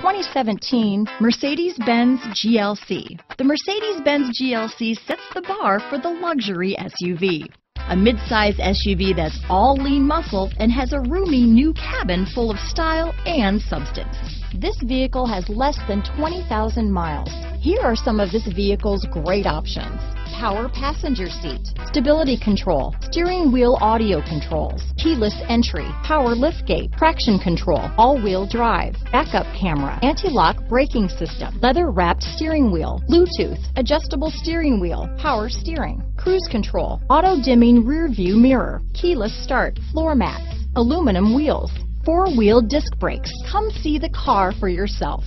2017 Mercedes-Benz GLC. The Mercedes-Benz GLC sets the bar for the luxury SUV. A midsize SUV that's all lean muscle and has a roomy new cabin full of style and substance. This vehicle has less than 20,000 miles. Here are some of this vehicle's great options. Power passenger seat, stability control, steering wheel audio controls, keyless entry, power liftgate, traction control, all-wheel drive, backup camera, anti-lock braking system, leather wrapped steering wheel, Bluetooth, adjustable steering wheel, power steering, cruise control, auto dimming rear view mirror, keyless start, floor mats, aluminum wheels, four-wheel disc brakes. Come see the car for yourself.